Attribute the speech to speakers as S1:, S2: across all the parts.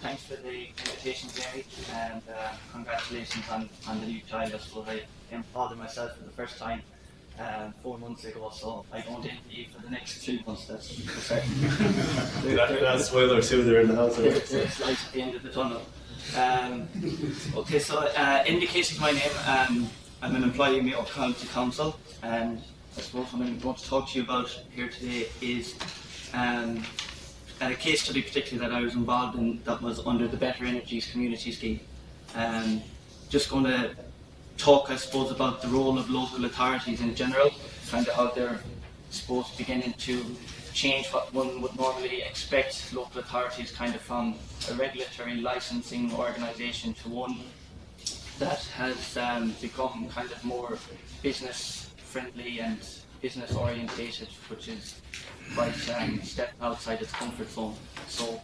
S1: thanks for the invitation, Jamie, and uh, congratulations on, on the new child. I suppose I am father myself for the first time um, four months ago, so I don't interview for the next three months. That's for certain.
S2: that, that's spoiler too. They're in the house.
S1: There's, there's light at the end of the tunnel. Um, okay, so uh, in of my name, um, I'm an employee of Mayo County Council, and I suppose what I'm going to talk to you about here today is um, a case study, particularly that I was involved in, that was under the Better Energies Community Scheme. Um, just going to talk, I suppose, about the role of local authorities in general, kind of how they're supposed beginning to change what one would normally expect local authorities kind of from a regulatory licensing organisation to one that has um, become kind of more business friendly and business orientated, which is quite um, step outside its comfort zone. So,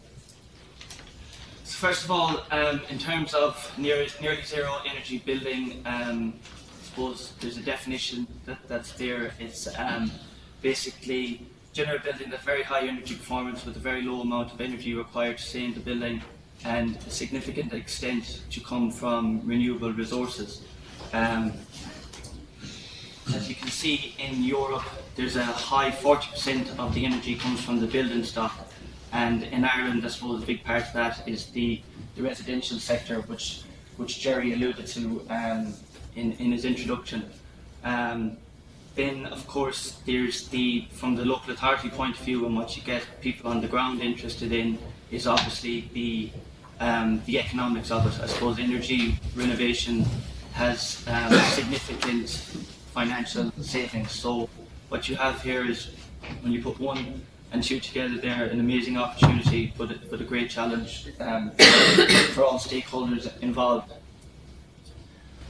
S1: so first of all, um, in terms of near, nearly zero energy building, um, I suppose there's a definition that, that's there. It's um, basically general building that's very high energy performance with a very low amount of energy required to stay in the building and a significant extent to come from renewable resources. Um, as you can see in Europe, there's a high 40% of the energy comes from the building stock, and in Ireland, I suppose a big part of that is the, the residential sector, which which Jerry alluded to um, in, in his introduction. Um, then, of course, there's the from the local authority point of view, and what you get people on the ground interested in is obviously the um, the economics of it. I suppose energy renovation has um, significant financial savings. So what you have here is when you put one and two together, they're an amazing opportunity, but a, but a great challenge um, for all stakeholders involved.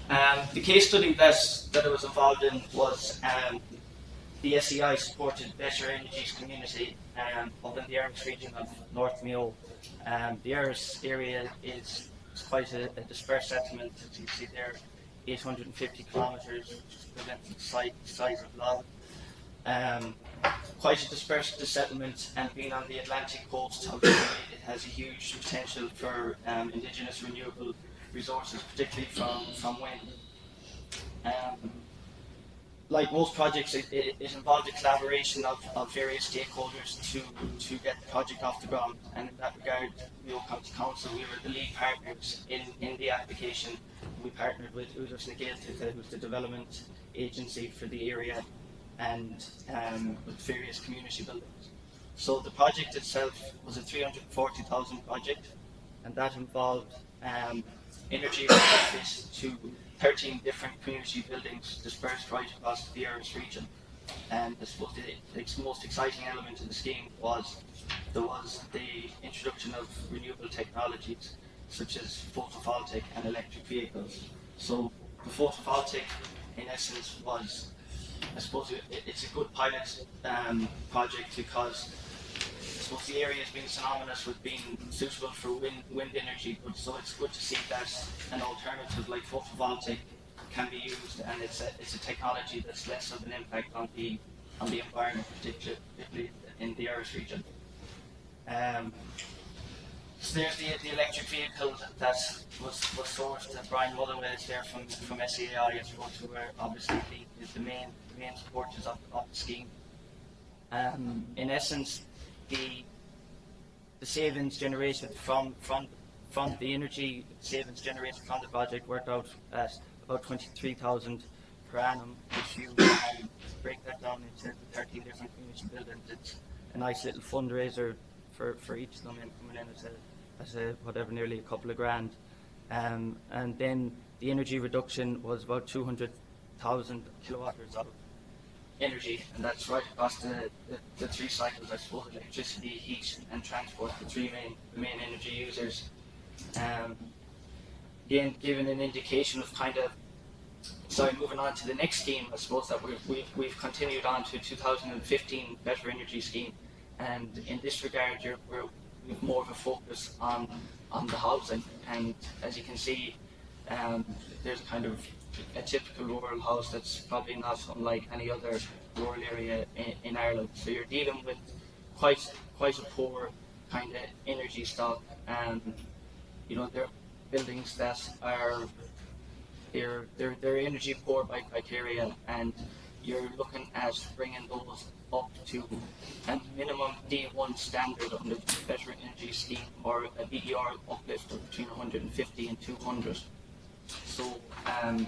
S1: Um, the case study that, that I was involved in was um, the SEI supported Better Energies community um, up in the Erris region of North Mayo. Um, the Erris area is quite a, a, dispersed settlement, as you see there, 850 kilometres, the size, size of London. Um, quite a dispersed settlement, and being on the Atlantic coast, it has a huge potential for um, indigenous renewable resources, particularly from, from wind. Um, like most projects, it, it, it, involved a collaboration of, of various stakeholders to, to get the project off the ground. And in that regard, Mayo County Council, we were the lead partners in, in the application. We partnered with Údarás na Gaeltachta, who's the development agency for the area, and um, with various community buildings. So the project itself was a 340,000 project, and that involved um, energy retrofit to 13 different community buildings dispersed right across the Erris region. And I suppose the, the most exciting element of the scheme was there was the introduction of renewable technologies such as photovoltaic and electric vehicles. So the photovoltaic, in essence, was I suppose it, it's a good pilot um, project because I suppose the area has been synonymous with being suitable for wind, wind energy, but so it's good to see that an alternative like photovoltaic can be used, and it's a, it's a technology that's less of an impact on the on the environment, particularly in the Erris region. Um, so there's the, the electric vehicle that was, was sourced. Uh, Brian Mullenwell is there from, from SEI, as who were obviously the, the main the main supporters of, of the scheme. Um, in essence, the the savings generated from from from the energy savings generated from the project worked out at about 23,000 per annum. If you um, break that down into 13 different community buildings, it's a nice little fundraiser for, for each of them in coming whatever, nearly a couple of grand. Um, and then the energy reduction was about 200,000 kilowatt hours of energy, and that's right across the, the, the, three cycles, I suppose, electricity, heat, and transport, the three main, main energy users. Um, again, giving an indication of kind of, sorry, moving on to the next scheme, I suppose that we've, we've, we've continued on to 2015 Better Energy Scheme, and in this regard, we're, we've more of a focus on, on the housing, and as you can see, um, there's a kind of a typical rural house that's probably not unlike any other rural area in, in Ireland. So you're dealing with quite quite a poor kind of energy stock. and you know, they're buildings that are they're they're they're energy poor by criteria, and you're looking at bringing those up to a minimum day one standard under the Better Energy Scheme or a BER uplift of between 150 and 200. So, um,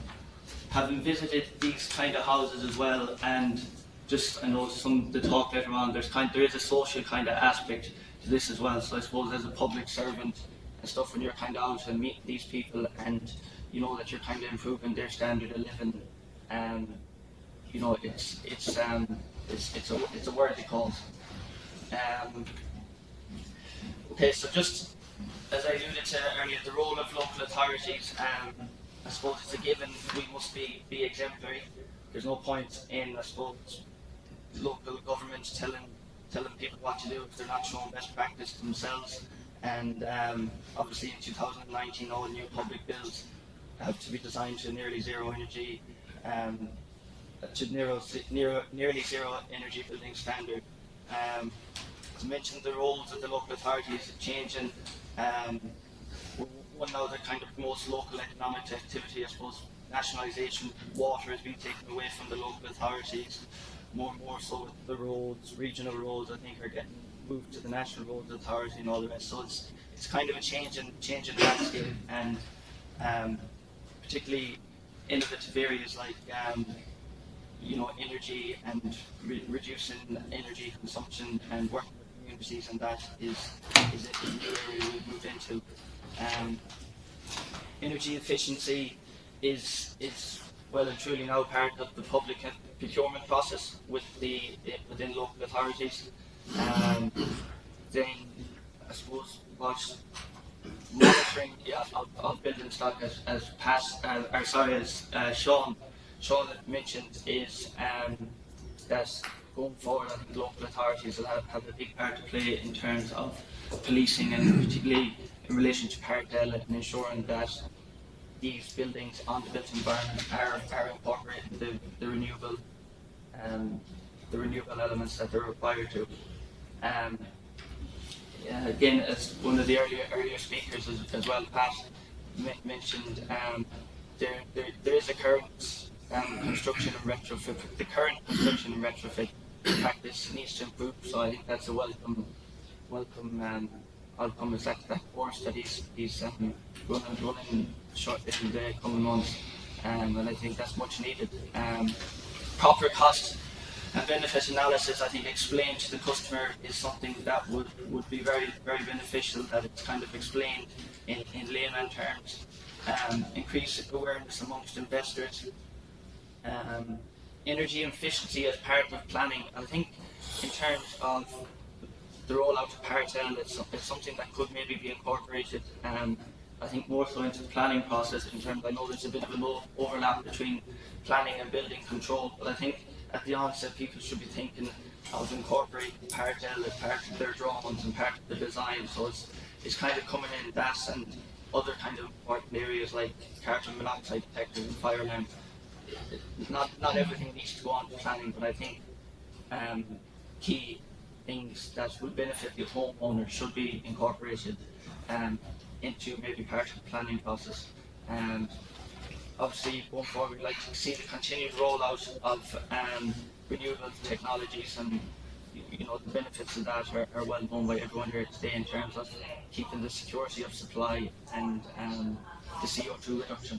S1: having visited these kind of houses as well, and just I know some the talk later on, there's kind there is a social kind of aspect to this as well. So I suppose as a public servant and stuff, when you're kind of out and meet these people, and you know that you're kind of improving their standard of living, um, you know it's it's um, it's it's a it's a worthy cause. Um, okay, so just as I alluded to earlier, the role of local authorities, um, I suppose it's a given we must be, be exemplary. There's no point in, I suppose, local governments telling telling people what to do if they're not showing best practice themselves. And um, obviously in 2019, all new public bills have to be designed to nearly zero energy, um, to near, near, nearly zero energy building standard. Um, to mention the roles of the local authorities are changing. Um, one now that kind of promotes local economic activity, I suppose nationalisation, water is being taken away from the local authorities more and more so with the roads, regional roads, I think are getting moved to the National Roads Authority and all the rest. So it's it's kind of a change in change in landscape and um, particularly innovative areas like um, you know energy and re- reducing energy consumption and working with communities and that is is a, new area we've moved into. Um, energy efficiency is is well and truly now part of the public procurement process with the within local authorities. Um, then I suppose what monitoring yeah, of, of building stock as, as past uh, or sorry as uh, Sean Sean mentioned is um, that going forward I think local authorities will have, have a big part to play in terms of policing and particularly in relation to Part L and ensuring that these buildings on the built environment are, are incorporating the, the renewable um, the renewable elements that they're required to. Um, yeah, again, as one of the earlier earlier speakers as, as well, Pat mentioned, um, there, there there is a current um, construction and retrofit. The current construction and retrofit practice needs to improve. So I think that's a welcome welcome um, outcome is that that course that he's he's um, running running short in the coming months, um, and I think that's much needed. Um, proper cost and benefit analysis, I think, explained to the customer is something that would, would be very, very beneficial, that it's kind of explained in, in layman terms. Um, increase awareness amongst investors. Um, energy efficiency as part of planning. I think in terms of the rollout of Part L, it's, it's something that could maybe be incorporated um, I think more so into the planning process in terms I know there's a bit of an overlap between planning and building control, but I think at the onset people should be thinking of incorporating Part L as part of their drawings and part of the design. So it's it's kind of coming in that and other kind of important areas like carbon monoxide detectors and fire alarms. Not not everything needs to go on to planning, but I think um, key things that would benefit the homeowner should be incorporated. Um, into maybe part of the planning process. Um, obviously, going forward, we'd like to see the continued rollout of um, renewable technologies and you know the benefits of that are, are, well known by everyone here today in terms of keeping the security of supply and um, the CO2 reduction.